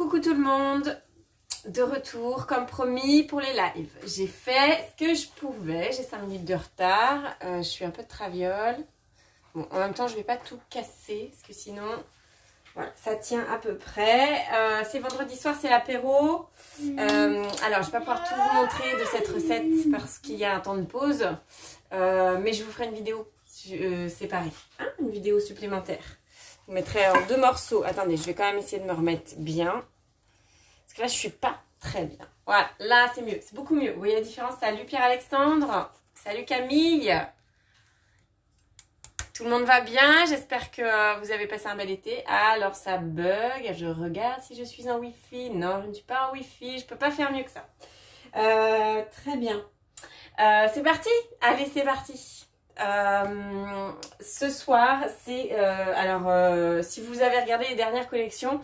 Coucou tout le monde, de retour comme promis pour les lives. J'ai fait ce que je pouvais, j'ai 5 minutes de retard, euh, je suis un peu de traviole. Bon, en même temps, je vais pas tout casser parce que sinon, voilà, ça tient à peu près. Euh, c'est vendredi soir, c'est l'apéro. Euh, alors, je vais pas pouvoir tout vous montrer de cette recette parce qu'il y a un temps de pause, mais je vous ferai une vidéo séparée, hein, une vidéo supplémentaire. Je mettrai en deux morceaux. Attendez, je vais quand même essayer de me remettre bien. Parce que là, je suis pas très bien. Voilà, là, c'est mieux. C'est beaucoup mieux. Vous voyez la différence? Salut Pierre-Alexandre. Salut Camille. Tout le monde va bien? J'espère que euh, vous avez passé un bel été. Alors, ça bug. Je regarde si je suis en Wi-Fi. Non, je ne suis pas en Wi-Fi. Je peux pas faire mieux que ça. Euh, très bien. Euh, c'est parti? Allez, c'est parti. Euh, ce soir, c'est euh, alors euh, si vous avez regardé les dernières collections,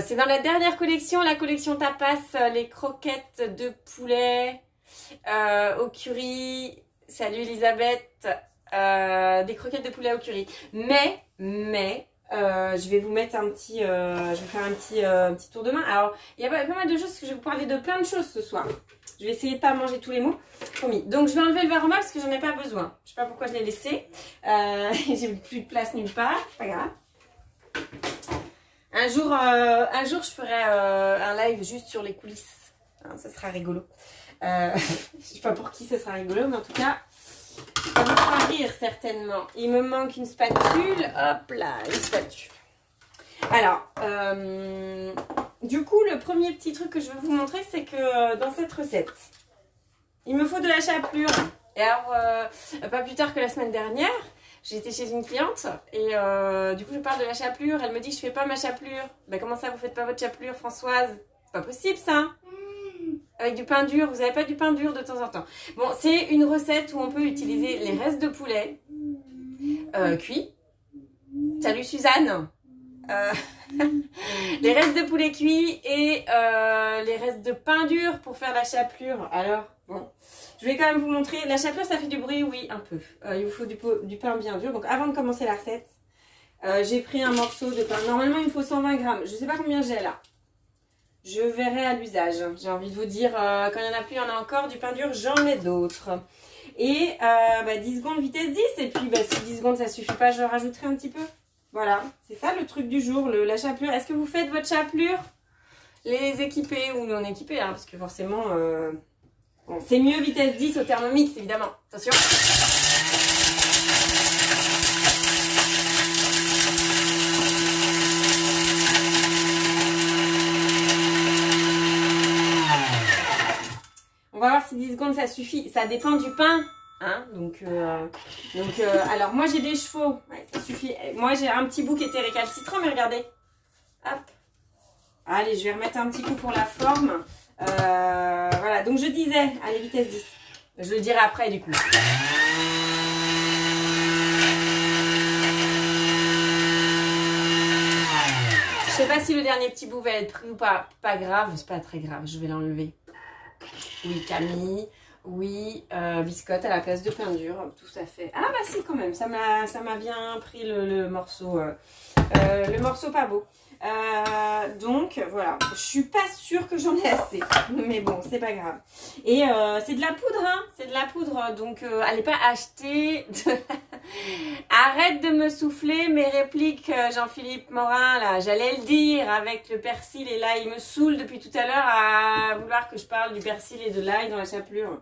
c'est dans la dernière collection, la collection tapas, les croquettes de poulet au curry. Salut Elisabeth, des croquettes de poulet au curry. Mais mais je vais vous mettre un petit, je vais faire un petit, petit tour de main. Alors il y a pas, mal de choses je vais vous parler de plein de choses ce soir. Je vais essayer de pas manger tous les mots. Promis. Donc, je vais enlever le verre parce que j'en ai pas besoin. Je sais pas pourquoi je l'ai laissé. Euh, J'ai plus de place nulle part. Pas grave. Un jour, euh, un jour je ferai euh, un live juste sur les coulisses. Hein, ça sera rigolo. Je sais pas pour qui ça sera rigolo, mais en tout cas, ça vous fera rire certainement. Il me manque une spatule. Hop là, une spatule. Alors, euh, du coup, le premier petit truc que je veux vous montrer, c'est que euh, dans cette recette, il me faut de la chapelure. Et alors, euh, pas plus tard que la semaine dernière, j'étais chez une cliente et du coup, je parle de la chapelure. Elle me dit je fais pas ma chapelure. Ben, comment ça, vous faites pas votre chapelure, Françoise? C'est pas possible, ça avec du pain dur, vous n'avez pas du pain dur de temps en temps. Bon, c'est une recette où on peut utiliser les restes de poulet cuits. Salut Suzanne euh, les restes de poulet cuit et euh, les restes de pain dur pour faire la chapelure. Alors, bon, je vais quand même vous montrer. La chapelure, ça fait du bruit, oui, un peu. Euh, il vous faut du, pain bien dur. Donc, avant de commencer la recette, j'ai pris un morceau de pain. Normalement, il me faut 120 grammes. Je ne sais pas combien j'ai là. Je verrai à l'usage. J'ai envie de vous dire, quand il n'y en a plus, il y en a encore. Du pain dur, j'en ai d'autres. Et bah, 10 secondes vitesse 10. Et puis, bah, si 10 secondes, ça suffit pas, je rajouterai un petit peu. Voilà, c'est ça le truc du jour, la chapelure. Est-ce que vous faites votre chapelure? Les équipés ou non équipés, hein, parce que forcément, euh, c'est mieux vitesse 10 au thermomix, évidemment. Attention On va voir si 10 secondes ça suffit. Ça dépend du pain. Hein donc, euh, euh, alors moi j'ai des chevaux, suffit. Moi j'ai un petit bout qui était récalcitrant, mais regardez. Hop. Allez, je vais remettre un petit coup pour la forme. Euh, voilà, donc je disais, allez, vitesse 10. Je le dirai après du coup. Je sais pas si le dernier petit bout va être pris ou pas. Pas grave, c'est pas très grave, je vais l'enlever. Oui, Camille. Oui, euh, biscotte à la place de pain dur, tout à fait. Ah bah si quand même, ça m'a bien pris le, morceau, euh, euh, le morceau pas beau. Donc voilà, je suis pas sûre que j'en ai assez, mais bon, c'est pas grave. Et c'est de la poudre, hein, c'est de la poudre, donc allez pas acheter. Arrête de me souffler mes répliques, Jean-Philippe Morin, là, j'allais le dire avec le persil et l'ail. Il me saoule depuis tout à l'heure à vouloir que je parle du persil et de l'ail dans la chapelure.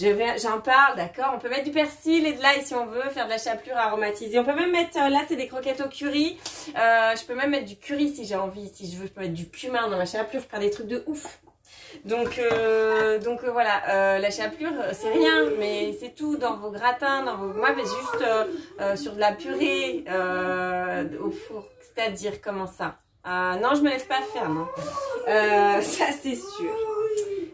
J'en parle, d'accord? On peut mettre du persil et de l'ail si on veut, faire de la chapelure aromatisée. On peut même mettre, euh, là c'est des croquettes au curry. Euh, je peux même mettre du curry si j'ai envie. Si je veux, je peux mettre du cumin dans ma chapelure. Je faire des trucs de ouf. Donc, euh, donc voilà, la chapelure, c'est rien, mais c'est tout dans vos gratins, dans vos... Moi, mais juste sur de la purée au four. C'est-à-dire, comment ça? Non, je me laisse pas faire, non. ça, c'est sûr.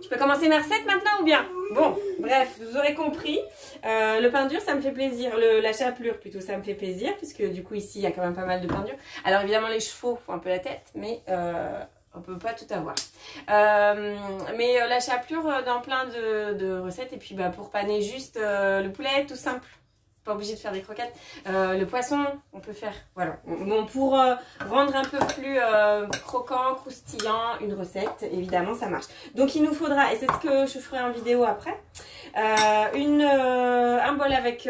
Je peux commencer ma recette maintenant ou bien? Bon, bref, vous aurez compris. Euh, le pain dur, ça me fait plaisir. la chapelure, plutôt, ça me fait plaisir. Puisque du coup, ici, il y a quand même pas mal de pain dur. Alors, évidemment, les chevaux font un peu la tête. Mais euh, on peut pas tout avoir. Euh, mais euh, la chapelure dans plein de, recettes. Et puis, bah, pour paner juste le poulet, tout simple. Pas obligé de faire des croquettes. Euh, le poisson, on peut faire, voilà. Bon, pour euh, rendre un peu plus euh, croquant, croustillant, une recette, évidemment, ça marche. Donc, il nous faudra, et c'est ce que je ferai en vidéo après, un bol avec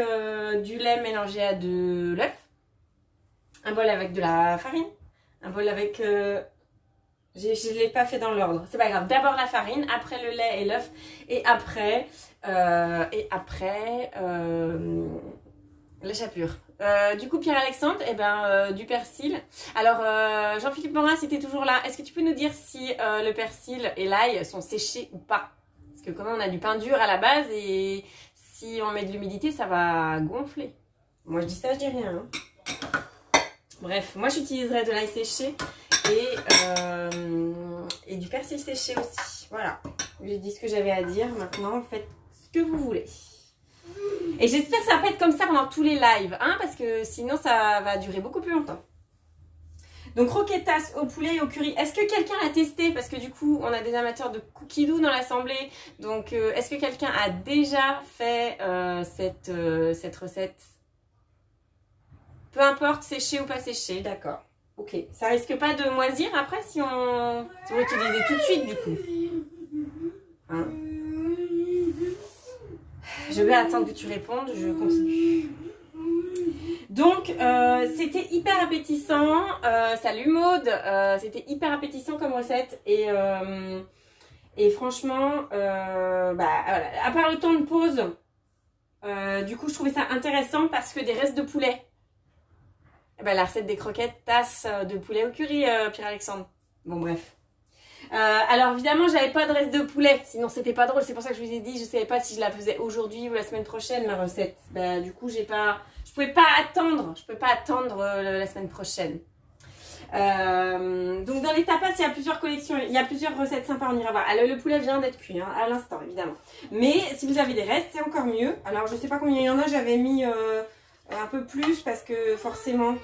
du lait mélangé à de l'œuf, un bol avec de la farine, un bol avec... je ne l'ai pas fait dans l'ordre, c'est pas grave. D'abord la farine, après le lait et l'œuf, et après, et après L'échappure. Euh, du coup, Pierre-Alexandre, eh ben, euh, du persil. Alors, euh, Jean-Philippe Morin, c'était toujours là. Est-ce que tu peux nous dire si le persil et l'ail sont séchés ou pas? Parce que comme on a du pain dur à la base et si on met de l'humidité, ça va gonfler. Moi, je dis ça, je dis rien. Hein. Bref, moi, j'utiliserai de l'ail séché et, et du persil séché aussi. Voilà. J'ai dit ce que j'avais à dire. Maintenant, faites ce que vous voulez. Et j'espère que ça va être comme ça pendant tous les lives, hein, parce que sinon ça va durer beaucoup plus longtemps. Donc roquetas au poulet et au curry. Est-ce que quelqu'un l'a testé? Parce que du coup, on a des amateurs de cookies doux dans l'assemblée. Donc, euh, est-ce que quelqu'un a déjà fait euh, cette, euh, cette recette? Peu importe, séché ou pas séché, d'accord. Ok. Ça risque pas de moisir après si on, si tout de suite du coup? Hein? Je vais attendre que tu répondes, je continue. Donc, euh, c'était hyper appétissant. Euh, salut Maude, euh, c'était hyper appétissant comme recette. Et, et franchement, bah, à part le temps de pause, du coup, je trouvais ça intéressant parce que des restes de poulet. Eh ben, la recette des croquettes, tasse de poulet au curry, Pierre-Alexandre. Bon, bref. Euh, alors évidemment, j'avais pas de reste de poulet, sinon c'était pas drôle. C'est pour ça que je vous ai dit, je savais pas si je la faisais aujourd'hui ou la semaine prochaine ma recette. Bah, du coup, j'ai pas, je pouvais pas attendre, je pouvais pas attendre euh, la semaine prochaine. Euh, donc dans les tapas, il y a plusieurs collections, il y a plusieurs recettes sympas, on ira voir. Alors le poulet vient d'être cuit hein, à l'instant évidemment. Mais si vous avez des restes, c'est encore mieux. Alors je sais pas combien il y en a, j'avais mis un peu plus parce que forcément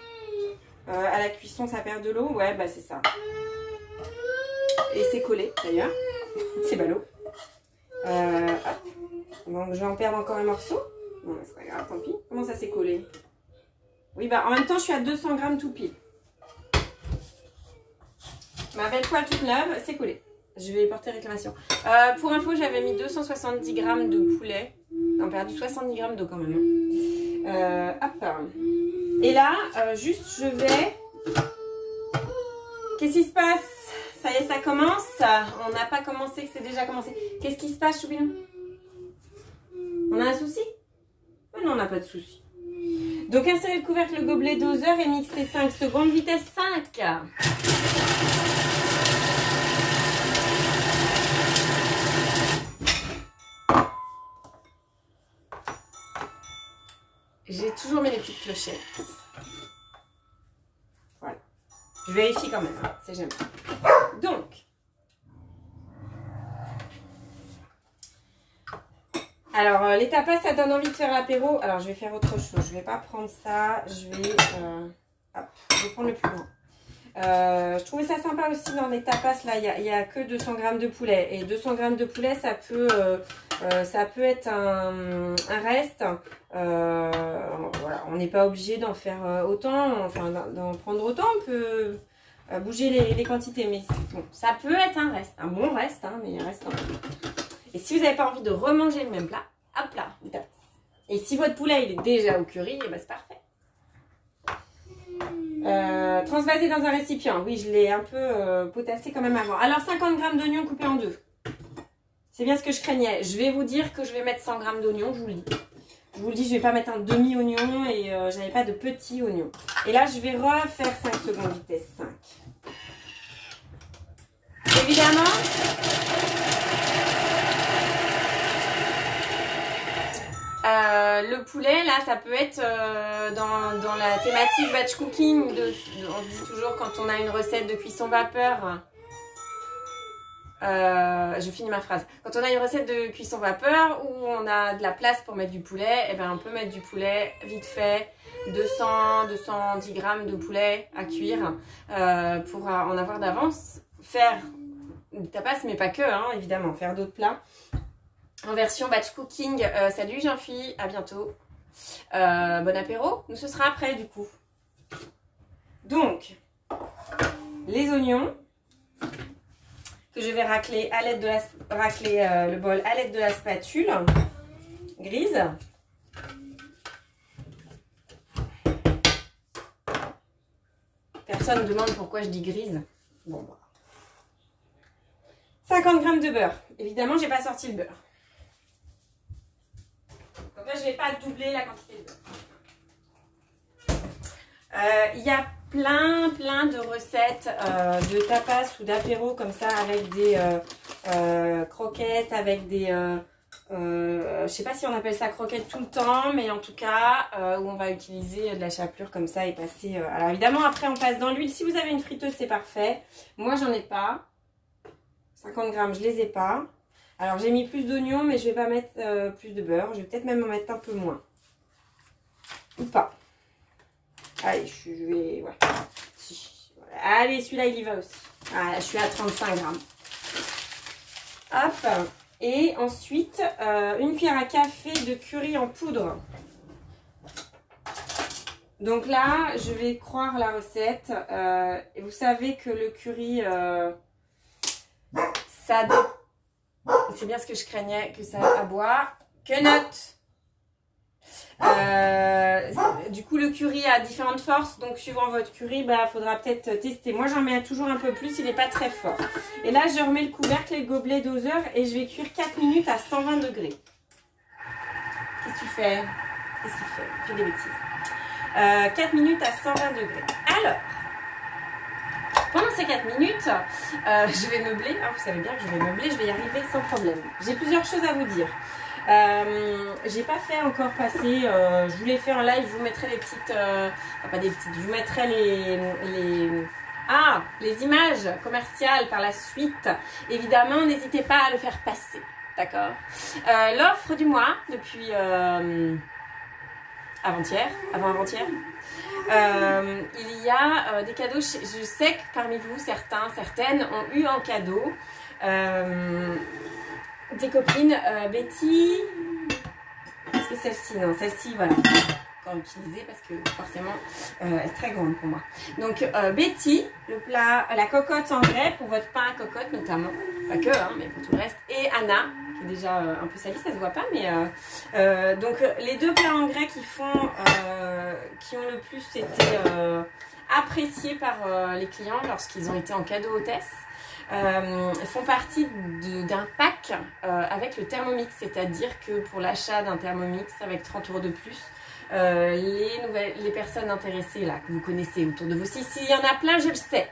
à la cuisson ça perd de l'eau. Ouais bah c'est ça. Et c'est collé d'ailleurs. c'est ballot. Euh, Donc je vais en perdre encore un morceau. Bon, c'est pas grave, tant pis. Comment ça s'est collé? Oui, bah en même temps, je suis à 200 grammes tout pile. Ma belle poêle toute neuve, c'est collé. Je vais porter réclamation. Euh, pour info, j'avais mis 270 grammes de poulet. On a perdu 70 grammes d'eau quand même. Hein. Euh, hop. Et là, juste, je vais... Qu'est-ce qui se passe? Ça y est, ça commence. On n'a pas commencé, que c'est déjà commencé. Qu'est-ce qui se passe, Choubinou On a un souci Non, on n'a pas de souci. Donc, insérer le couvercle, le gobelet doseur et mixer 5 secondes, vitesse 5. J'ai toujours mis les petites clochettes. Voilà. Je vérifie quand même, hein, c'est jamais. Donc, alors euh, les tapas, ça donne envie de faire l'apéro. Alors, je vais faire autre chose. Je vais pas prendre ça. Je vais, euh, je vais prendre le plus grand. Euh, je trouvais ça sympa aussi dans les tapas. Là, il n'y a, que 200 grammes de poulet. Et 200 grammes de poulet, ça peut, ça peut être un, reste. voilà, on n'est pas obligé d'en faire autant, enfin d'en prendre autant. On peut bouger les, quantités. Mais bon, ça peut être un reste, un bon reste, hein, mais un reste Et si vous n'avez pas envie de remanger le même plat, hop là, Et si votre poulet il est déjà au curry, eh ben, c'est parfait. Euh, transvaser dans un récipient. Oui, je l'ai un peu euh, potassé quand même avant. Alors, 50 g d'oignons coupés en deux. C'est bien ce que je craignais. Je vais vous dire que je vais mettre 100 g d'oignons, je vous le dis. Je vous le dis, je vais pas mettre un demi-oignon et euh, j'avais pas de petits oignons. Et là, je vais refaire 5 secondes vitesse 5. Évidemment, euh, le poulet, là, ça peut être euh, dans, la thématique batch cooking. on dit toujours quand on a une recette de cuisson vapeur. Euh, je finis ma phrase. Quand on a une recette de cuisson vapeur où on a de la place pour mettre du poulet, et eh ben on peut mettre du poulet vite fait, 200, 210 grammes de poulet à cuire pour en avoir d'avance. Faire des tapas, mais pas que, hein, évidemment, faire d'autres plats. En version batch cooking. Euh, salut Jean-Philippe, à bientôt. bon apéro. Nous, ce sera après du coup. Donc, les oignons que je vais racler à l'aide de la racler le bol à l'aide de la spatule grise. Personne ne demande pourquoi je dis grise. Bon, 50 g de beurre. Évidemment, j'ai pas sorti le beurre. Donc là, je vais pas doubler la quantité de beurre. Euh, il y a plein, plein de recettes euh, de tapas ou d'apéro comme ça avec des euh, croquettes, avec des euh, je sais pas si on appelle ça croquette tout le temps, mais en tout cas, euh, où on va utiliser de la chapelure comme ça et passer... Euh, alors évidemment, après, on passe dans l'huile. Si vous avez une friteuse, c'est parfait. Moi, j'en ai pas. 50 grammes, je les ai pas. Alors, j'ai mis plus d'oignons, mais je vais pas mettre euh, plus de beurre. Je vais peut-être même en mettre un peu moins. Ou pas. Allez, je vais... Ouais. Allez, celui-là, il y va aussi. Ah, je suis à 35 grammes. Hop et ensuite, euh, une cuillère à café de curry en poudre. Donc là, je vais croire la recette. Euh, vous savez que le curry, euh, ça... C'est bien ce que je craignais, que ça aboie. Que note? Euh, du coup, le curry a différentes forces, donc suivant votre curry, il bah, faudra peut-être tester. Moi, j'en mets toujours un peu plus, il n'est pas très fort. Et là, je remets le couvercle et le gobelet doseur et je vais cuire 4 minutes à 120 degrés. Qu'est-ce que tu fais? Qu'est-ce que tu fais Tu fais des bêtises. Euh, 4 minutes à 120 degrés. Alors, pendant ces 4 minutes, euh, je vais meubler. Ah, vous savez bien que je vais meubler, je vais y arriver sans problème. J'ai plusieurs choses à vous dire. Euh, j'ai pas fait encore passer, euh, je voulais faire un live, je vous mettrai les petites, euh, pas des petites, je vous mettrai les, ah, les images commerciales par la suite. Évidemment, n'hésitez pas à le faire passer, d'accord? L'offre du mois, depuis avant-hier, avant-avant-hier, il y a des cadeaux, je sais que parmi vous, certains, certaines ont eu en cadeau des copines. Euh, Betty. Est-ce que celle-ci Non, celle-ci, voilà. Encore utilisée parce que forcément, euh, elle est très grande pour moi. Donc, euh, Betty, le plat, la cocotte en grès pour votre pain à cocotte notamment. Pas que, hein, mais pour tout le reste. Et Anna, qui est déjà un peu salie, ça se voit pas, mais donc les deux plats en grès qui font, qui ont le plus été appréciés par les clients lorsqu'ils ont été en cadeau hôtesse. Euh, font partie d'un pack euh, avec le Thermomix, c'est-à-dire que pour l'achat d'un Thermomix avec 30 euros de plus, euh, les, nouvelles, les personnes intéressées là que vous connaissez autour de vous, si s'il y en a plein, je le sais,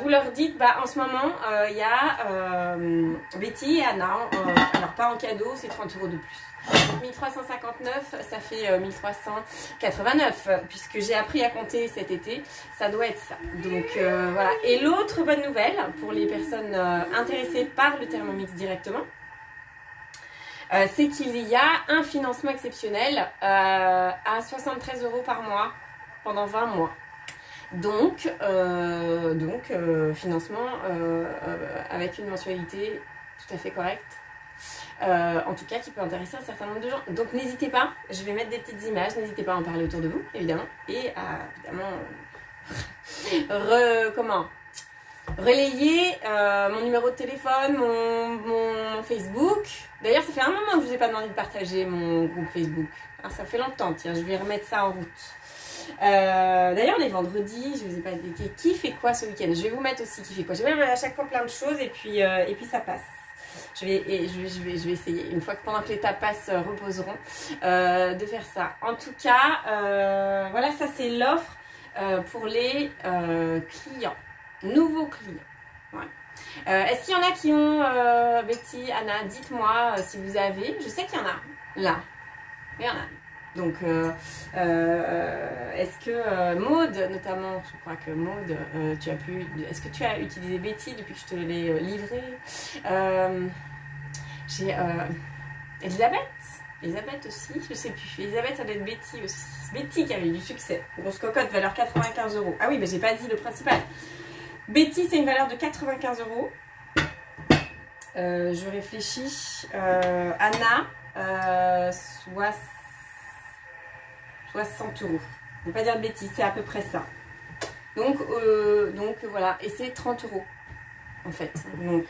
vous leur dites, bah en ce moment, il y a Betty et Anna, alors pas en cadeau, c'est 30 euros de plus. 1359, ça fait 1389, euh, puisque j'ai appris à compter cet été, ça doit être ça. Donc euh, voilà. Et l'autre bonne nouvelle, pour les personnes euh, intéressées par le Thermomix directement, c'est qu'il y a un financement exceptionnel à 73 euros par mois pendant 20 mois. Donc, donc financement avec une mensualité tout à fait correcte euh, en tout cas qui peut intéresser un certain nombre de gens. Donc n'hésitez pas, je vais mettre des petites images, n'hésitez pas à en parler autour de vous, évidemment, et à évidemment comment? Relayer euh, mon numéro de téléphone, mon, Facebook. D'ailleurs, ça fait un moment que je vous ai pas demandé de partager mon groupe Facebook. Ça fait longtemps, tiens, je vais remettre ça en route. Euh, d'ailleurs, les vendredis, je vous ai pas dit qui fait quoi ce week-end? Je vais vous mettre aussi qui fait quoi. Je vais mettre à chaque fois plein de choses et puis, et puis ça passe. Je vais, je, vais, je, vais, essayer, une fois que pendant que les tapas euh, reposeront, euh, de faire ça. En tout cas, euh, voilà, ça c'est l'offre pour les clients, nouveaux clients. Est-ce qu'il y en a qui ont, Betty, Anna, dites-moi si vous avez, je sais qu'il y en a, là, il y en a. Donc, est-ce que Maude, notamment, je crois que Maude, tu as pu. Est-ce que tu as utilisé Betty depuis que je te l'ai livré j'ai euh, Elisabeth? Elisabeth aussi, je sais plus. Elisabeth, ça doit être Betty aussi. Betty qui avait du succès. Grosse cocotte, valeur 95 euros. Ah oui, mais j'ai pas dit le principal. Betty, c'est une valeur de 95 euros. Euh, je réfléchis. Euh, Anna, soit 60 euros. Je ne pas dire de bêtises, c'est à peu près ça. Donc, euh, donc voilà, et c'est 30 euros en fait. Donc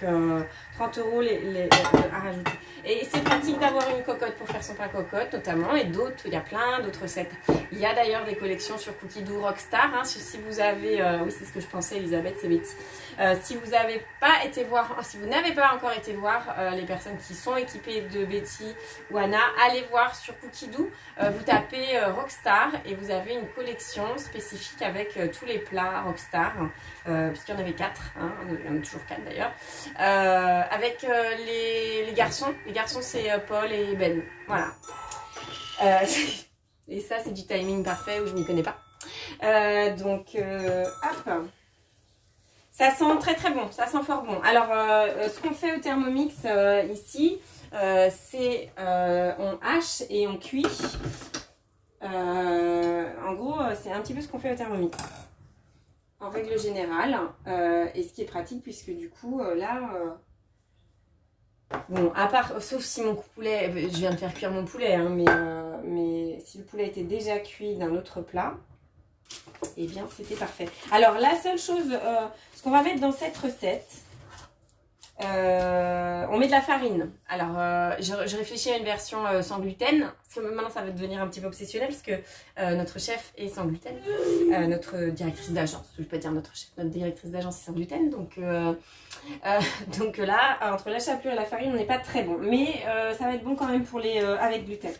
30 euros les, à rajouter. Et c'est pratique d'avoir une cocotte pour faire son pain cocotte notamment et d'autres, il y a plein d'autres recettes. Il y a d'ailleurs des collections sur Cookie Doo Rockstar. Hein, si, vous avez, euh, oui c'est ce que je pensais Elisabeth, c'est Betty. Euh, si vous n'avez pas été voir, si vous n'avez pas encore été voir euh, les personnes qui sont équipées de Betty ou Anna, allez voir sur Cookie Doo. vous tapez Rockstar et vous avez une collection spécifique avec tous les plats Rockstar, puisqu'il y en avait quatre, hein, il y en a toujours d'ailleurs, avec les, les garçons les garçons, c'est euh, Paul et Ben. Voilà. Euh, et ça, c'est du timing parfait où je n'y connais pas. Euh, donc, hop. Ça sent très très bon, ça sent fort bon. Alors, ce qu'on fait au Thermomix ici, c'est on hache et on cuit. en gros, c'est un petit peu ce qu'on fait au Thermomix. En règle générale. et ce qui est pratique puisque du coup, là Bon, à part, sauf si mon poulet, euh, je viens de faire cuire mon poulet, hein, mais, euh, mais si le poulet était déjà cuit d'un autre plat, eh bien c'était parfait. Alors la seule chose, euh, ce qu'on va mettre dans cette recette, euh, on met de la farine. Alors, euh, je, réfléchis à une version euh, sans gluten, parce que maintenant ça va devenir un petit peu obsessionnel, parce que notre chef est sans gluten, notre directrice d'agence, je ne vais pas dire notre chef, notre directrice d'agence est sans gluten, donc, donc là, entre la chapelure et la farine, on n'est pas très bon, mais ça va être bon quand même pour les avec gluten.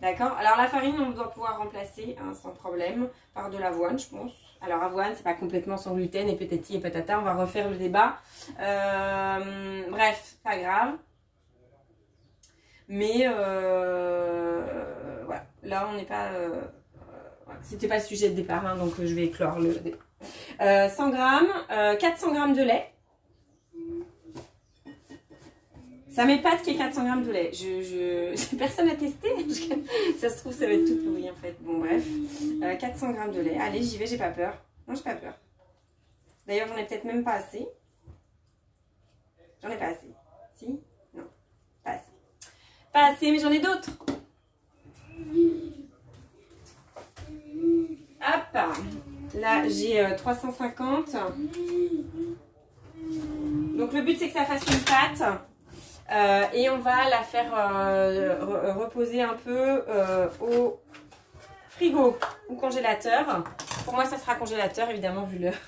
D'accord Alors la farine, on doit pouvoir remplacer hein, sans problème par de l'avoine, je pense. Alors avoine, c'est pas complètement sans gluten et pétati et patata, on va refaire le débat. Euh, bref, pas grave. Mais euh, voilà, là on n'est pas... Euh, C'était pas le sujet de départ, hein, donc je vais éclore le débat. 100 grammes, 400 grammes de lait. Ça m'épate qu'il y ait 400 grammes de lait. Je. Personne à tester. ça se trouve, ça va être tout pourri en fait. Bon, bref. 400 euh, grammes de lait. Allez, j'y vais, j'ai pas peur. Non, j'ai pas peur. D'ailleurs, j'en ai peut-être même pas assez. J'en ai pas assez. Si? Non, pas assez. Pas assez, mais j'en ai d'autres. Hop Là, j'ai 350. Euh, Donc, le but, c'est que ça fasse une pâte. Euh, et on va la faire euh, reposer un peu euh, au frigo ou congélateur. Pour moi, ça sera congélateur, évidemment, vu l'heure.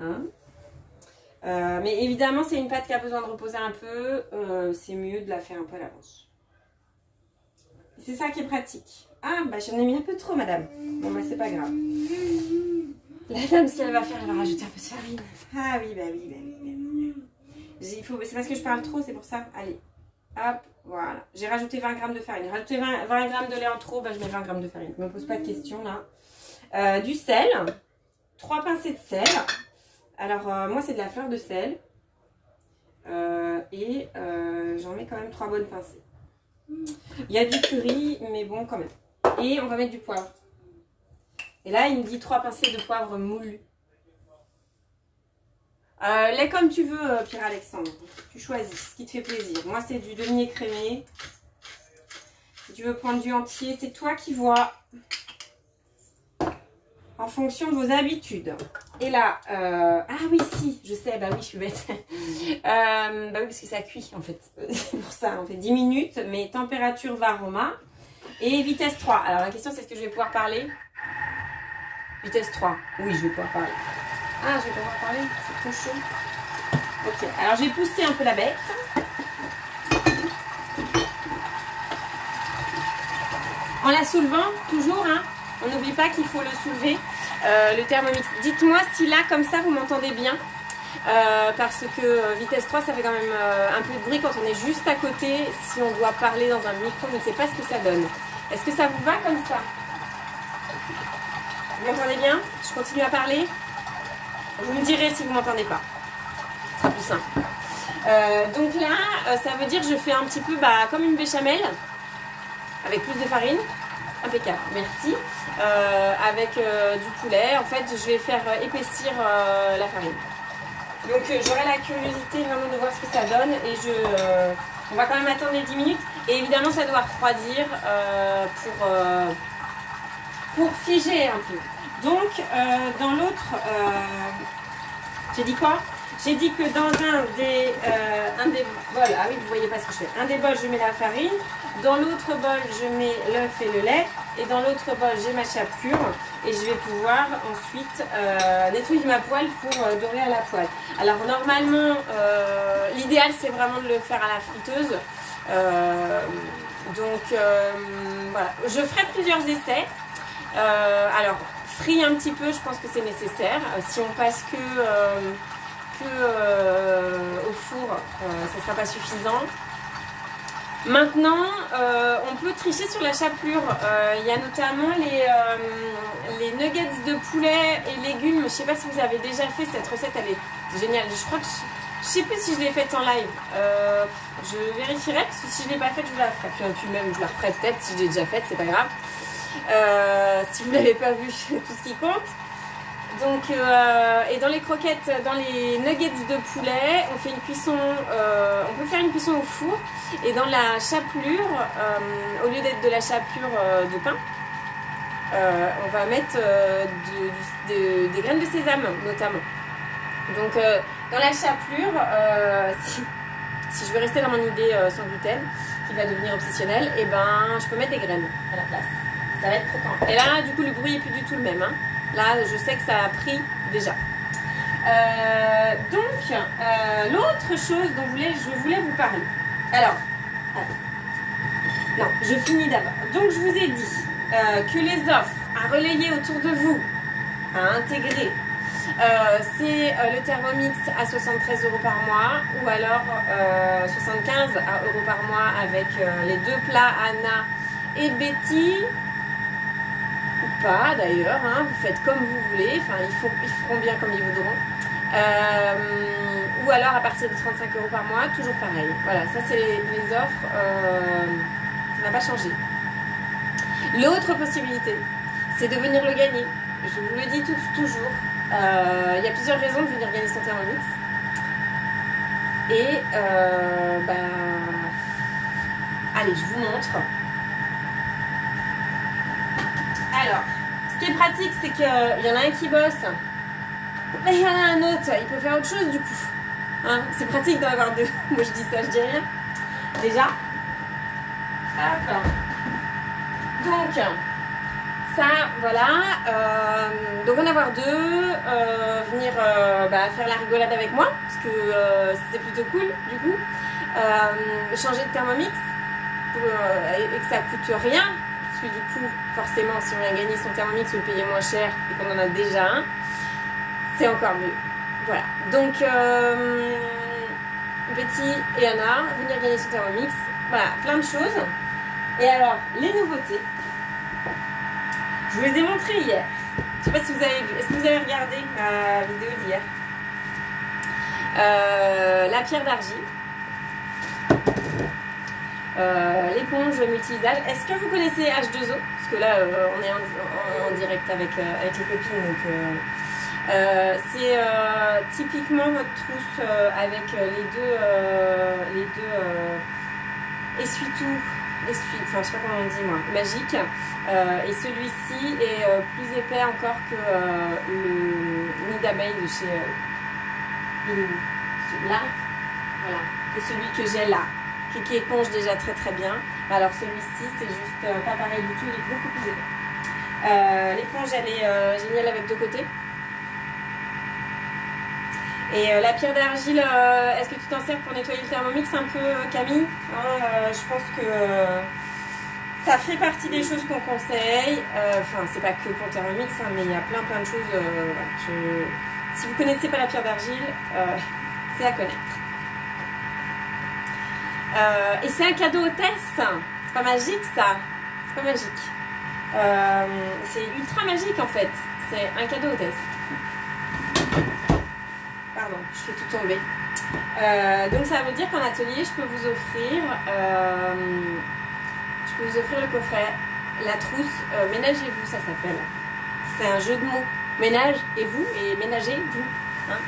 Hein. mais évidemment, c'est une pâte qui a besoin de reposer un peu. c'est mieux de la faire un peu à l'avance. C'est ça qui est pratique. Ah, bah j'en ai mis un peu trop, madame. Bon, bah c'est pas grave. La dame, ce qu'elle va faire, elle va rajouter un peu de farine. Ah oui, bah oui, bah oui. Bah C'est parce que je parle trop, c'est pour ça. Allez, hop, voilà. J'ai rajouté 20 grammes de farine. J'ai rajouté 20, 20 grammes de lait en trop, bah, je mets 20 grammes de farine. Ne me pose pas de questions là. Euh, du sel, 3 pincées de sel. Alors, euh, moi, c'est de la fleur de sel. Euh, et j'en mets quand même 3 bonnes pincées. Il y a du curry, mais bon, quand même. Et on va mettre du poivre. Et là, il me dit 3 pincées de poivre moulu. Euh, lait comme tu veux, euh, Pierre-Alexandre. Tu choisis ce qui te fait plaisir. Moi, c'est du demi-écrémé. Si tu veux prendre du entier, c'est toi qui vois. En fonction de vos habitudes. Et là, euh, ah oui, si, je sais, bah oui, je suis bête. bah oui, parce que ça cuit, en fait. c'est pour ça, on fait 10 minutes, mais température varoma. Et vitesse 3. Alors, la question, c'est est-ce que je vais pouvoir parler? Vitesse 3. Oui, je vais pouvoir parler. Ah, je vais pouvoir parler, c'est trop chaud. Ok, alors j'ai poussé un peu la bête. En la soulevant, toujours, hein. On n'oublie pas qu'il faut le soulever, euh, le thermomix. Dites-moi si là, comme ça, vous m'entendez bien. Euh, parce que euh, vitesse 3, ça fait quand même un peu de bruit quand on est juste à côté. Si on doit parler dans un micro, je ne sais pas ce que ça donne. Est-ce que ça vous va comme ça? Vous m'entendez bien? Je continue à parler? Vous me direz si vous m'entendez pas. Ce sera plus simple. Euh, donc là, euh, ça veut dire que je fais un petit peu bah, comme une béchamel, avec plus de farine. Impeccable, merci. Euh, avec du poulet. En fait, je vais faire épaissir la farine. Donc j'aurai la curiosité vraiment de voir ce que ça donne. Et je, on va quand même attendre les 10 minutes. Et évidemment, ça doit refroidir pour pour figer un peu. Donc, dans l'autre, j'ai dit quoi? J'ai dit que dans un des, un des bols, ah oui, vous voyez pas ce que je fais, un des bols, je mets la farine, dans l'autre bol, je mets l'œuf et le lait, et dans l'autre bol, j'ai ma chapelure, et je vais pouvoir ensuite euh, nettoyer ma poêle pour euh, dorer à la poêle. Alors normalement, euh, l'idéal c'est vraiment de le faire à la friteuse. donc voilà, je ferai plusieurs essais. alors, frit un petit peu, je pense que c'est nécessaire. si on passe que, que au four, ça ne sera pas suffisant. Maintenant, euh, on peut tricher sur la chapelure. Euh, il y a notamment les, euh, les nuggets de poulet et légumes. Je ne sais pas si vous avez déjà fait cette recette, elle est géniale. Je crois que je, ne sais plus si je l'ai faite en live. je vérifierai parce que si je l'ai pas faite, je la ferai. Puis, même, je la referai peut-être si je l'ai déjà faite, c'est pas grave. Si vous l'avez pas vu, tout ce qui compte. Donc, euh, et dans les croquettes, dans les nuggets de poulet, on fait une cuisson, euh, on peut faire une cuisson au four. Et dans la chapelure, euh, au lieu d'être de la chapelure de pain, on va mettre des graines de sésame notamment. Donc, dans la chapelure, si, si, je veux rester dans mon idée sans gluten, qui va devenir obsessionnelle, et eh ben, je peux mettre des graines à la place. Ça va être croquant. Et là, du coup, le bruit est plus du tout le même. Hein. Là, je sais que ça a pris déjà. Euh, donc, euh, l'autre chose dont je voulais vous parler. Alors, non, je finis d'abord. Donc, je vous ai dit euh, que les offres à relayer autour de vous, à intégrer, c'est le Thermomix à 73 euros par mois ou alors 75 euros par mois avec les deux plats Anna et Betty pas d'ailleurs, hein. vous faites comme vous voulez, enfin ils, feront bien comme ils voudront. Euh, ou alors à partir de 35 euros par mois, toujours pareil. Voilà, ça c'est les, offres, euh, ça n'a pas changé. L'autre possibilité, c'est de venir le gagner. Je vous le dis toujours. Euh, il y a plusieurs raisons de venir gagner son Thermomix. Et bah, allez, je vous montre. Alors, ce qui est pratique, c'est qu'il y en a un qui bosse, mais il y en a un autre, il peut faire autre chose du coup. Hein, c'est pratique d'en avoir deux. Moi je dis ça, je dis rien. Déjà. Hop. Donc, ça, voilà. Euh, donc en avoir deux, euh, venir euh, bah, faire la rigolade avec moi, parce que c'est plutôt cool du coup. changer de thermomix et que ça coûte rien parce que du coup, forcément, si on a gagné son thermomix ou le payer moins cher et qu'on en a déjà un, c'est encore mieux. Voilà. Donc, euh, Betty et Anna, venir gagner son thermomix. Voilà, plein de choses. Et alors, les nouveautés. Je vous les ai montrées hier. Je sais pas si vous avez vu. Est-ce que vous avez regardé ma vidéo d'hier? Euh, La pierre d'argile. Euh, l'éponge multivisage. Est-ce que vous connaissez H2O Parce que là, euh, on est en, direct avec, euh, avec les copines. Donc, c'est typiquement votre trousse avec les deux, les deux essuie-tout, essuie, enfin je sais pas comment on dit moi, magique. et celui-ci est plus épais encore que le nid d'abeille de chez là. Voilà. Et celui que j'ai là qui, éponge déjà très très bien. Alors celui-ci, c'est juste euh, pas pareil du tout, il est beaucoup plus épais. Euh, l'éponge, elle est euh, géniale avec deux côtés. Et la pierre d'argile, est-ce que tu t'en sers pour nettoyer le thermomix un peu, Camille? Hein, Je pense que ça fait partie des choses qu'on conseille. Enfin, c'est pas que pour le thermomix, hein, mais il y a plein plein de choses. Si vous connaissez pas la pierre d'argile, c'est à connaître. Euh, et c'est un cadeau hôtesse. C'est pas magique ça. C'est pas magique. Euh, c'est ultra magique en fait. C'est un cadeau hôtesse. Pardon, je fais tout tomber. Euh, donc ça veut dire qu'en atelier, je peux vous offrir, je peux vous offrir le coffret, la trousse Ménagez-vous, ça s'appelle. C'est un jeu de mots. Ménage et vous et ménagez vous. Hein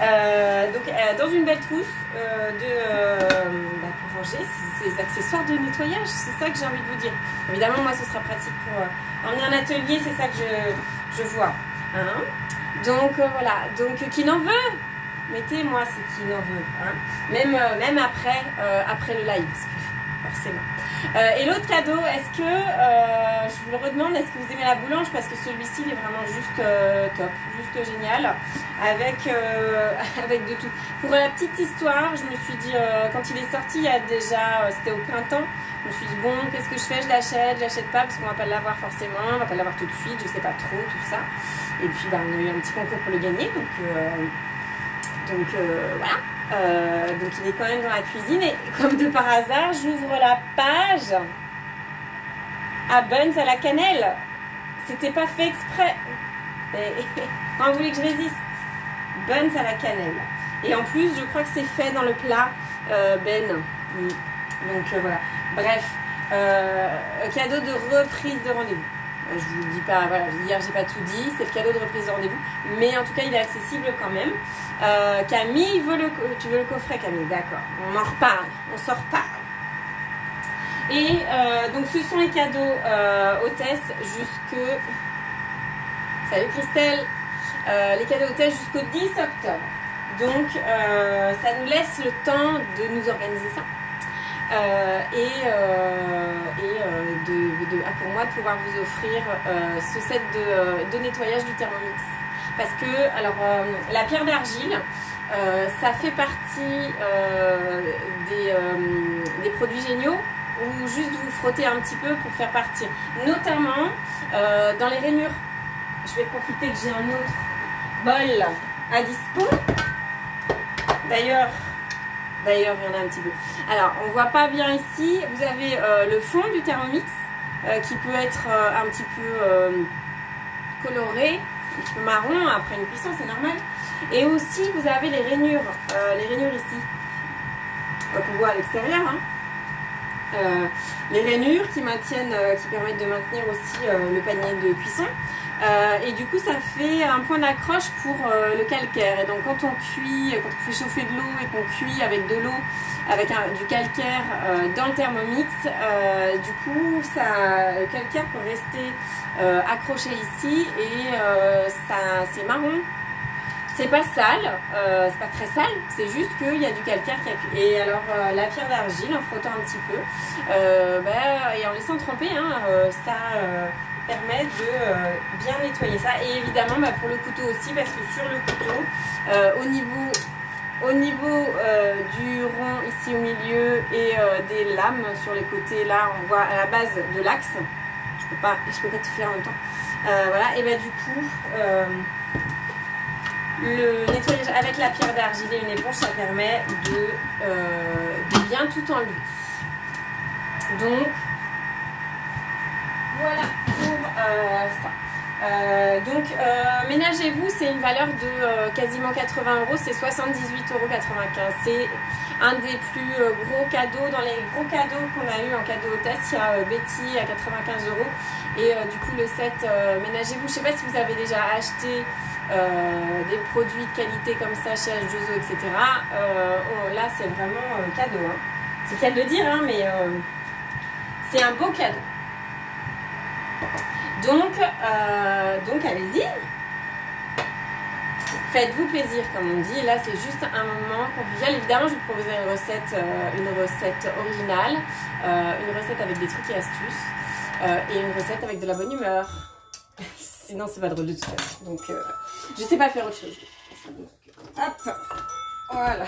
Euh, donc, euh, dans une belle trousse euh, de, bah, pour ranger ces, accessoires de nettoyage. C'est ça que j'ai envie de vous dire. Évidemment, moi, ce sera pratique pour emmener un atelier. C'est ça que je, je vois. Hein donc, voilà. Donc, qui n'en veut? Mettez-moi c'est qui n'en veut. Hein même, même après, après le live, forcément. Euh, et l'autre cadeau, est-ce que, euh, je vous le redemande, est-ce que vous aimez la boulange? Parce que celui-ci, il est vraiment juste euh, top, juste génial, avec, avec de tout. Pour la petite histoire, je me suis dit, quand il est sorti, il y a déjà, c'était au printemps, je me suis dit, bon, qu'est-ce que je fais? Je l'achète, je l'achète pas, parce qu'on va pas l'avoir forcément, on va pas l'avoir tout de suite, je sais pas trop, tout ça. Et puis, bah, on a eu un petit concours pour le gagner, donc, donc voilà. Euh, donc il est quand même dans la cuisine et comme de par hasard, j'ouvre la page à buns à la cannelle. C'était pas fait exprès. Et, on voulait que je résiste? Buns à la cannelle. Et en plus, je crois que c'est fait dans le plat euh, Ben. Mm. Donc euh, voilà. Bref, cadeau de reprise de rendez-vous. Je vous dis pas, voilà, hier j'ai pas tout dit, c'est le cadeau de reprise de rendez-vous, mais en tout cas il est accessible quand même. Euh, Camille veut le, tu veux le coffret Camille, d'accord. On en reparle, on s'en reparle. Et euh, donc ce sont les cadeaux euh, hôtesses jusque. Salut Christelle? les cadeaux hôtesses jusqu'au 10 octobre. Donc ça nous laisse le temps de nous organiser ça. Et, de, ah, pour moi de pouvoir vous offrir ce set de, nettoyage du Thermomix parce que alors euh, la pierre d'argile, euh, ça fait partie euh, des, produits géniaux ou juste vous frottez un petit peu pour faire partir. Notamment dans les rainures. Je vais profiter que j'ai un autre bol à dispo. D'ailleurs, d'ailleurs, il y en a un petit peu. Alors, on voit pas bien ici. Vous avez le fond du Thermomix qui peut être un petit peu coloré un petit peu marron après une cuisson, c'est normal. Et aussi, vous avez les rainures, euh, les rainures ici, qu'on voit à l'extérieur. Hein. Euh, les rainures qui maintiennent, euh, qui permettent de maintenir aussi le panier de cuisson. Et du coup, ça fait un point d'accroche pour le calcaire. Et donc, quand on cuit, quand on fait chauffer de l'eau et qu'on cuit avec de l'eau, avec du calcaire dans le thermomix, du coup, ça, le calcaire peut rester euh, accroché ici et euh, ça c'est marron. C'est pas sale, euh, c'est pas très sale, c'est juste qu'il y a du calcaire qui a Et alors la pierre d'argile, en frottant un petit peu, bah, et en laissant tremper, hein, ça permet de bien nettoyer ça. Et évidemment bah, pour le couteau aussi, parce que sur le couteau, au niveau au niveau du rond ici au milieu et des lames sur les côtés, là on voit à la base de l'axe, je peux pas, je peux pas tout faire en même temps. Euh, voilà, et bah du coup, euh, le nettoyage avec la pierre d'argile et une éponge, ça permet de, euh, de bien tout enlever. Donc, voilà. Euh, donc, euh, ménagez-vous, c'est une valeur de euh, quasiment 80 euros, c'est 78,95 euros. C'est un des plus gros cadeaux. Dans les gros cadeaux qu'on a eu en cadeau hôtesse, il y a Betty à 95 euros. Et du coup, le set Ménagez-vous, je sais pas si vous avez déjà acheté des produits de qualité comme ça chez H2O, etc. là, c'est vraiment cadeau. Hein. C'est qu'à le dire, hein, mais c'est un beau cadeau. Donc, euh, donc allez-y. Faites-vous plaisir, comme on dit. Là, c'est juste un moment convivial. Évidemment, je vous proposer une recette, euh, une recette originale, euh, une recette avec des trucs et astuces, et une recette avec de la bonne humeur. Sinon, c'est pas drôle de façon. Donc, je sais pas faire autre chose. hop, voilà.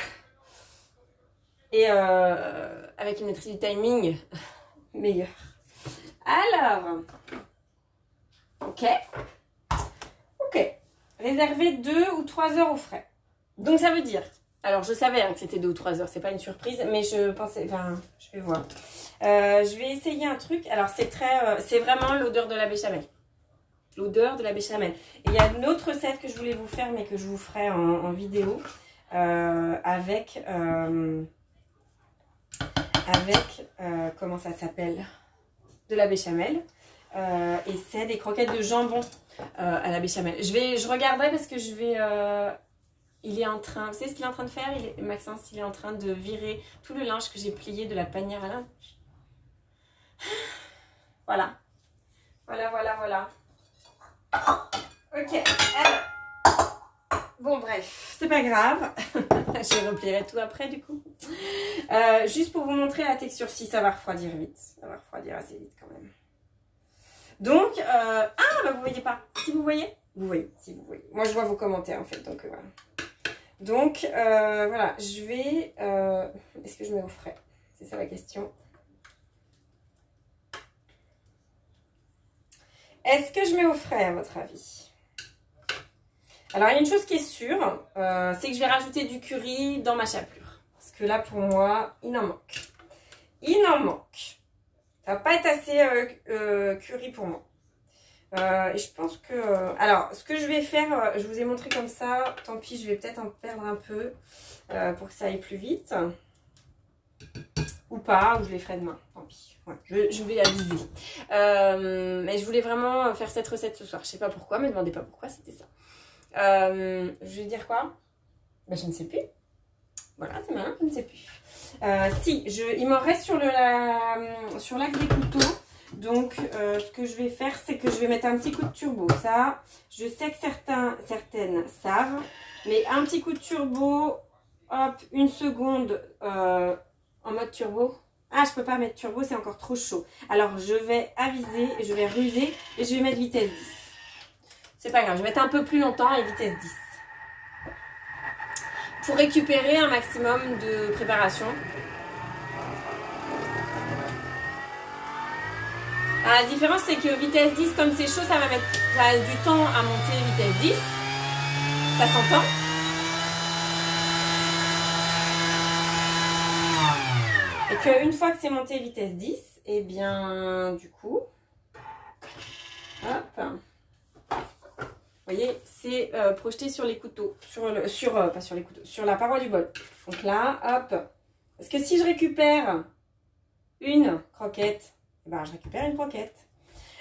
Et avec une maîtrise du timing meilleure. Alors, Ok Ok. Réserver 2 ou 3 heures au frais. Donc ça veut dire, alors je savais hein, que c'était 2 ou 3 heures, c'est pas une surprise, mais je pensais, enfin, je vais voir. Euh, je vais essayer un truc. Alors c'est très, euh, c'est vraiment l'odeur de la béchamel. L'odeur de la béchamel. Il y a une autre recette que je voulais vous faire, mais que je vous ferai en, vidéo, euh, avec, avec, comment ça s'appelle? De la béchamel. Euh, et c'est des croquettes de jambon euh, à la béchamel. Je, vais, je regarderai parce que je vais, euh, il est en train, vous savez ce qu'il est en train de faire? Maxence, il est en train de virer tout le linge que j'ai plié de la panière à linge. Voilà. Voilà, voilà, voilà. Ok, Bon, bref, c'est pas grave. je replierai tout après, du coup. Juste pour vous montrer la texture, si ça va refroidir vite. Ça va refroidir assez vite quand même. Donc, euh, ah, bah vous voyez pas. Si vous voyez, vous voyez, si vous voyez. Moi, je vois vos commentaires, en fait, donc euh, voilà. Donc, voilà, je vais... Est-ce que je mets au frais? C'est ça la question. Est-ce que je mets au frais, à votre avis? Alors, il y a une chose qui est sûre, euh, c'est que je vais rajouter du curry dans ma chapelure. Parce que là, pour moi, il en manque. Il en manque. Ça va pas être assez euh, euh, curry pour moi. et je pense que... alors, ce que je vais faire, je vous ai montré comme ça. Tant pis, je vais peut-être en perdre un peu pour que ça aille plus vite. Ou pas, ou je les ferai demain. Tant pis je, vais aviser. Euh, mais je voulais vraiment faire cette recette ce soir. Je sais pas pourquoi, me demandez pas pourquoi, c'était ça. Euh, je vais dire quoi? Ben, Je ne sais plus. Voilà, c'est malin, je ne sais plus. Euh, si, je, il m'en reste sur l'axe sur des couteaux. Donc, ce que je vais faire, c'est que je vais mettre un petit coup de turbo. Ça, je sais que certains, certaines savent. Mais un petit coup de turbo, hop, une seconde en mode turbo. Ah, je peux pas mettre turbo, c'est encore trop chaud. Alors, je vais aviser, je vais ruser et je vais mettre vitesse 10. C'est pas grave, je vais mettre un peu plus longtemps et vitesse 10. Récupérer un maximum de préparation. Ah, la différence, c'est que vitesse 10, comme c'est chaud, ça va mettre du temps à monter vitesse 10. Ça s'entend Et qu'une fois que c'est monté vitesse 10, et eh bien, du coup, hop, voyez, c'est euh, projeté sur les couteaux, sur le, sur, euh, pas sur les couteaux, sur la paroi du bol. Donc là, hop, parce que si je récupère une croquette, eh ben, je récupère une croquette.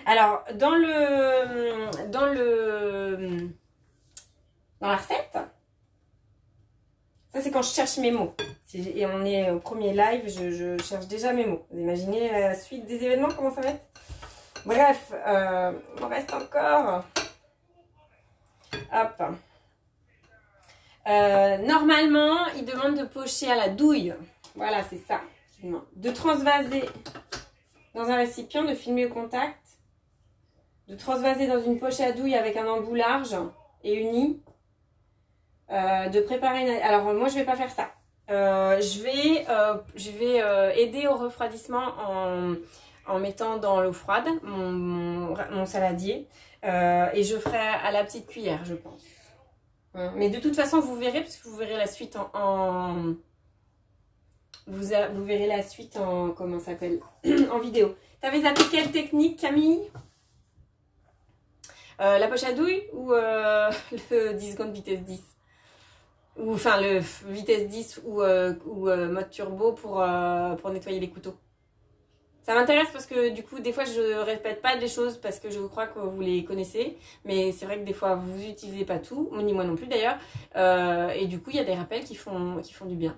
Alors, dans le, dans le, dans la recette, ça, c'est quand je cherche mes mots. Et on est au premier live, je, cherche déjà mes mots. Vous imaginez la suite des événements, comment ça va être? Bref, euh, il reste encore. Hop. Euh, normalement, il demande de pocher à la douille. Voilà, c'est ça. De transvaser dans un récipient, de filmer au contact. De transvaser dans une poche à douille avec un embout large et uni euh, de préparer. Alors moi je vais pas faire ça. Euh, je vais aider au refroidissement en, mettant dans l'eau froide mon, saladier. Et je ferai à la petite cuillère, je pense. Hein. Mais de toute façon, vous verrez, parce que vous verrez la suite en... vous, verrez la suite en... Comment s'appelle? En vidéo. T'avais appris quelle technique, Camille? La poche à douille ou le 10 secondes vitesse 10 ou enfin le vitesse 10 ou, euh, euh, mode turbo euh, pour nettoyer les couteaux. Ça m'intéresse parce que du coup, des fois, je répète pas des choses parce que je crois que vous les connaissez. Mais c'est vrai que des fois, vous n'utilisez pas tout, ni moi non plus d'ailleurs. et du coup, il y a des rappels qui font, qui font du bien.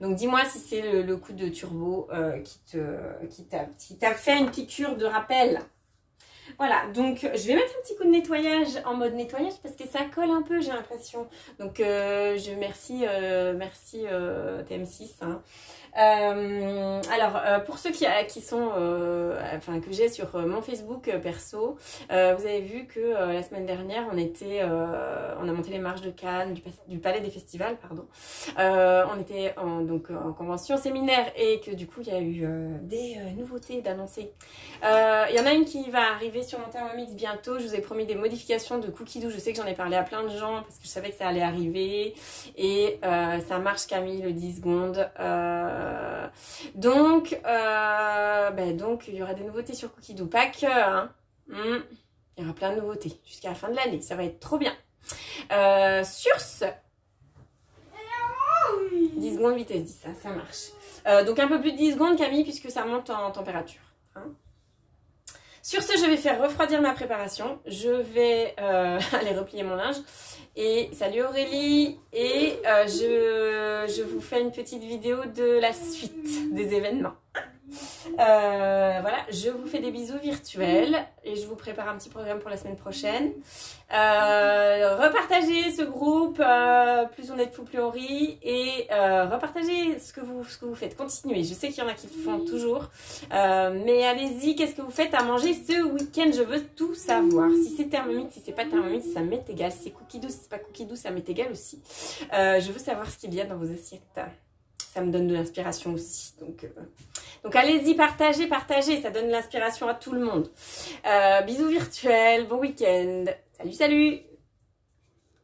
Donc dis-moi si c'est le, coup de turbo qui te qui t'a fait une piqûre de rappel. Voilà, donc je vais mettre un petit coup de nettoyage en mode nettoyage parce que ça colle un peu, j'ai l'impression. Donc euh, je merci, euh, merci euh, TM6. Hein. Euh, alors, euh, pour ceux qui, qui sont, euh, enfin que j'ai sur mon Facebook perso, vous avez vu que la semaine dernière, on était, on a monté les marches de Cannes, du, Palais des Festivals, pardon. on était en, donc en convention séminaire et que du coup, il y a eu des nouveautés d'annoncer. Il y en a une qui va arriver sur mon Thermomix bientôt. Je vous ai promis des modifications de Cookie Doux. Je sais que j'en ai parlé à plein de gens parce que je savais que ça allait arriver et ça marche Camille le 10 secondes. Euh, donc, euh, ben donc, il y aura des nouveautés sur Cookie Doux. Pas hein. Hmm. Il y aura plein de nouveautés jusqu'à la fin de l'année. Ça va être trop bien. Euh, sur ce, 10 secondes vitesse 10, ça, ça marche. donc un peu plus de 10 secondes Camille puisque ça monte en température. Hein. Sur ce, je vais faire refroidir ma préparation. Je vais euh, aller replier mon linge. Et salut Aurélie Et euh, je, je vous fais une petite vidéo de la suite des événements. Euh, voilà, je vous fais des bisous virtuels et je vous prépare un petit programme pour la semaine prochaine. Euh, repartagez ce groupe, plus on est fou, plus on rit, et repartagez ce que, vous, ce que vous faites. Continuez, je sais qu'il y en a qui le font toujours, mais allez-y, qu'est-ce que vous faites à manger ce week-end? Je veux tout savoir. Si c'est thermomix, si c'est pas thermomix, ça m'est égal. C'est cookie doux, si pas cookie doux, ça m'est égal aussi. je veux savoir ce qu'il y a dans vos assiettes ça me donne de l'inspiration aussi. Donc, euh, donc allez-y, partagez, partagez, ça donne de l'inspiration à tout le monde. Euh, bisous virtuels, bon week-end. Salut, salut